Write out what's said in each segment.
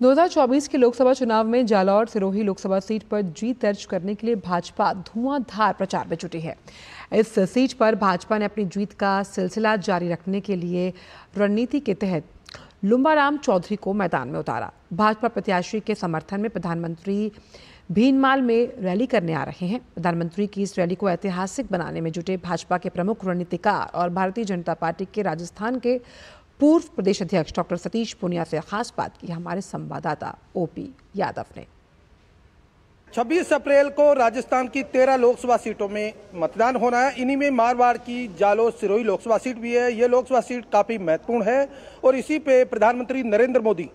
2024 के लोकसभा चुनाव में जालौर सिरोही लोकसभा सीट पर जीत दर्ज करने के लिए भाजपा धुआंधार प्रचार में जुटी है। इस सीट पर भाजपा ने अपनी जीत का सिलसिला जारी रखने के लिए रणनीति के तहत लुम्बाराम चौधरी को मैदान में उतारा। भाजपा प्रत्याशी के समर्थन में प्रधानमंत्री भीनमाल में रैली करने आ रहे हैं। प्रधानमंत्री की इस रैली को ऐतिहासिक बनाने में जुटे भाजपा के प्रमुख रणनीतिकार और भारतीय जनता पार्टी के राजस्थान के पूर्व प्रदेश अध्यक्ष डॉक्टर सतीश पुनिया से खास बात की हमारे संवाददाता ओपी यादव ने। 26 अप्रैल को राजस्थान की 13 लोकसभा सीटों में मतदान होना है। इन्हीं में मारवाड़ की जालो सिरोही लोकसभा सीट भी है। ये लोकसभा सीट काफ़ी महत्वपूर्ण है और इसी पे प्रधानमंत्री नरेंद्र मोदी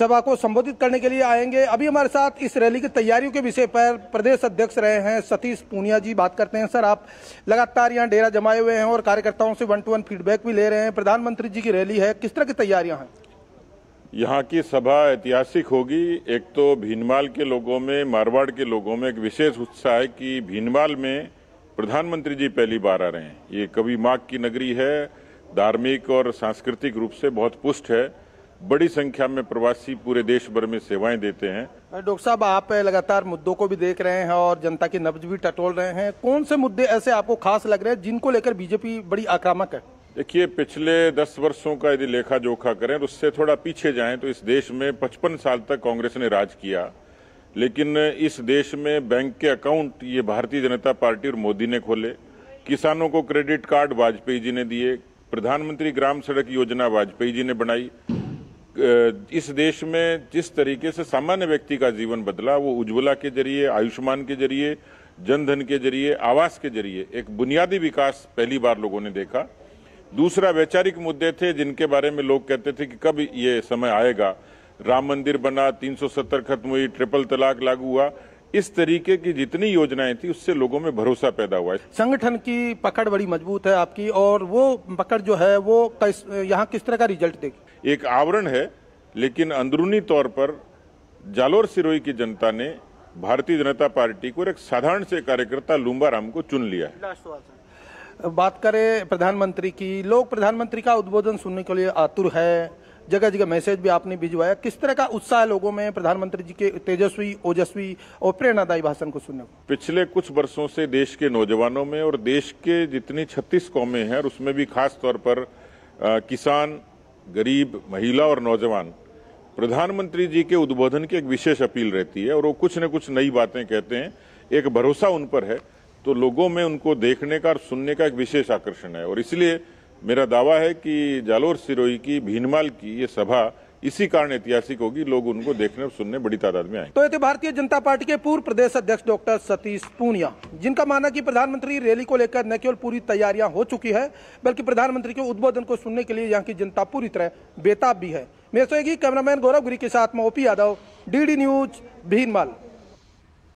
सभा को संबोधित करने के लिए आएँगे। अभी हमारे साथ इस रैली की तैयारियों के विषय पर प्रदेश अध्यक्ष रहे हैं सतीश पूनिया जी। बात करते हैं, सर, आप लगातार यहाँ डेरा जमाए हुए हैं और कार्यकर्ताओं से वन टू वन फीडबैक भी ले रहे हैं। प्रधानमंत्री जी की रैली है, किस तरह की तैयारियाँ हैं? यहाँ की सभा ऐतिहासिक होगी। एक तो भीनमाल के लोगों में, मारवाड़ के लोगों में एक विशेष उत्साह है कि भीनमाल में प्रधानमंत्री जी पहली बार आ रहे हैं। ये कभी माघ की नगरी है, धार्मिक और सांस्कृतिक रूप से बहुत पुष्ट है। बड़ी संख्या में प्रवासी पूरे देश भर में सेवाएँ देते हैं। डॉक्टर साहब आप लगातार मुद्दों को भी देख रहे हैं और जनता की नब्ज भी टटोल रहे हैं। कौन से मुद्दे ऐसे आपको खास लग रहे हैं जिनको लेकर बीजेपी बड़ी आक्रामक है? देखिए पिछले दस वर्षों का यदि लेखा जोखा करें तो उससे थोड़ा पीछे जाएँ तो इस देश में पचपन साल तक कांग्रेस ने राज किया। लेकिन इस देश में बैंक के अकाउंट ये भारतीय जनता पार्टी और मोदी ने खोले। किसानों को क्रेडिट कार्ड वाजपेयी जी ने दिए। प्रधानमंत्री ग्राम सड़क योजना वाजपेयी जी ने बनाई। इस देश में जिस तरीके से सामान्य व्यक्ति का जीवन बदला, वो उज्ज्वला के ज़रिए, आयुष्मान के ज़रिए, जनधन के ज़रिए, आवास के ज़रिए, एक बुनियादी विकास पहली बार लोगों ने देखा। दूसरा वैचारिक मुद्दे थे जिनके बारे में लोग कहते थे कि कब ये समय आएगा। राम मंदिर बना 370 खत्म हुई, ट्रिपल तलाक लागू हुआ इस तरीके की जितनी योजनाएँ थी उससे लोगों में भरोसा पैदा हुआ। है संगठन की पकड़ बड़ी मज़बूत है आपकी और वो पकड़ जो है वो यहाँ किस तरह का रिज़ल्ट देगी? एक आवरण है लेकिन अंदरूनी तौर पर जालोर सिरोही की जनता ने भारतीय जनता पार्टी को एक साधारण से कार्यकर्ता लुम्बा राम को चुन लिया है। बात करें प्रधानमंत्री की लोग प्रधानमंत्री का उद्बोधन सुनने के लिए आतुर है जगह जगह मैसेज भी आपने भिजवाया। किस तरह का उत्साह लोगों में प्रधानमंत्री जी के तेजस्वी ओजस्वी और प्रेरणादायी भाषण को सुनने को? पिछले कुछ वर्षों से देश के नौजवानों में और देश के जितनी छत्तीस कौमें हैं और उसमें भी खास तौर पर आ, किसान गरीब महिला और नौजवान प्रधानमंत्री जी के उद्बोधन की एक विशेष अपील रहती है और वो कुछ न कुछ नई बातें कहते हैं। एक भरोसा उन पर है तो लोगों में उनको देखने का और सुनने का एक विशेष आकर्षण है। और इसलिए मेरा दावा है कि जालोर सिरोही की, भीनमाल की ये सभा इसी कारण ऐतिहासिक होगी, लोग उनको देखने और सुनने बड़ी तादाद में आए तो ये थे भारतीय जनता पार्टी के पूर्व प्रदेश अध्यक्ष डॉक्टर सतीश पूनिया, जिनका मानना कि प्रधानमंत्री रैली को लेकर न केवल पूरी तैयारियाँ हो चुकी है, बल्कि प्रधानमंत्री के उद्बोधन को सुनने के लिए यहाँ की जनता पूरी तरह बेताब भी है। मेरे सोएगी, कैमरामैन गौरव गिरी के साथ मैं OP Yadav D news, Bhinmal.